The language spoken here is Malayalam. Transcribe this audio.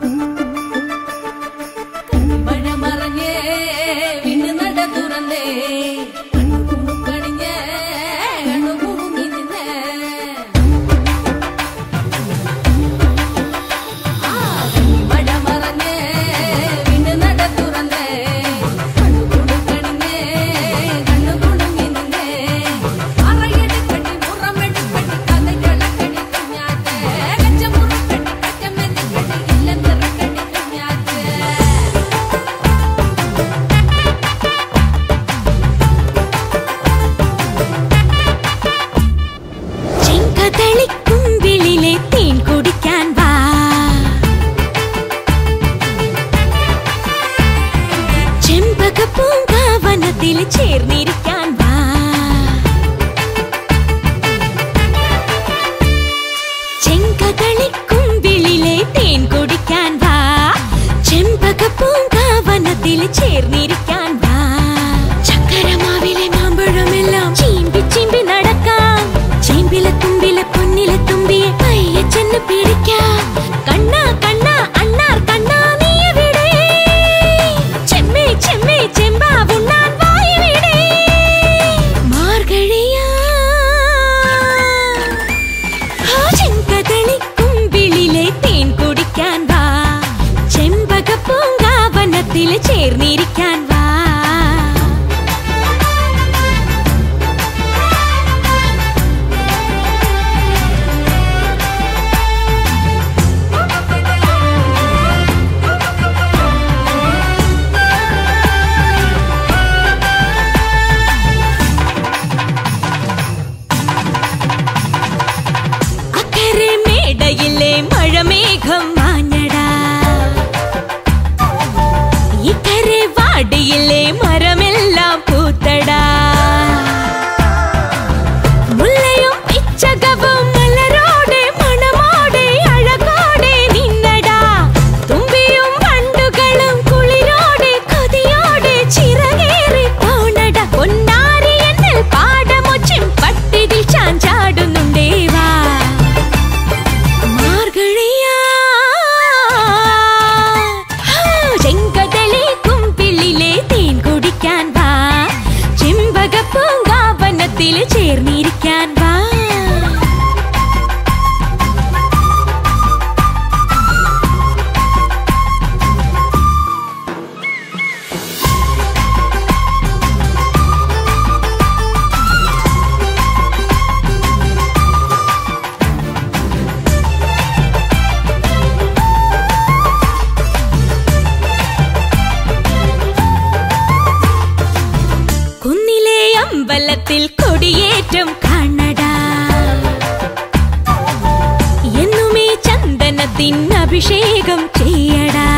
Mm-hmm. തേൻ കുടിക്കാൻ വാ. ചെമ്പക ചേർന്നിരിക്കാൻ വാ. ചെങ്ക തേൻ കുടിക്കാൻ വാ. ചെമ്പക പൂങ്കാവനത്തിൽ ചേർന്നിരിക്കാൻ ചേർന്നിരിക്കാൻ അമ്പലത്തിൽ കൊടിയേറ്റം കണ്ണട എന്നുമേ ചന്ദനത്തിൻ അഭിഷേകം ചെയ്യടാ.